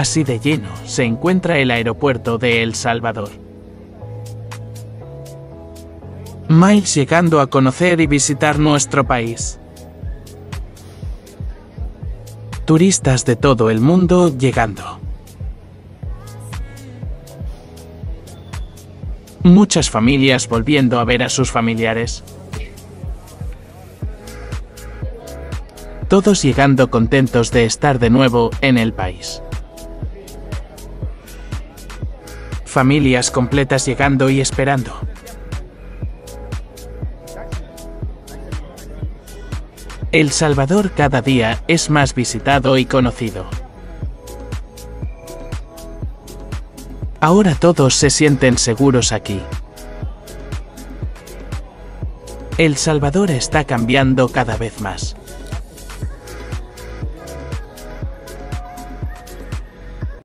Así de lleno se encuentra el aeropuerto de El Salvador. Miles llegando a conocer y visitar nuestro país. Turistas de todo el mundo llegando. Muchas familias volviendo a ver a sus familiares. Todos llegando contentos de estar de nuevo en el país. Familias completas llegando y esperando. El Salvador cada día es más visitado y conocido. Ahora todos se sienten seguros aquí. El Salvador está cambiando cada vez más.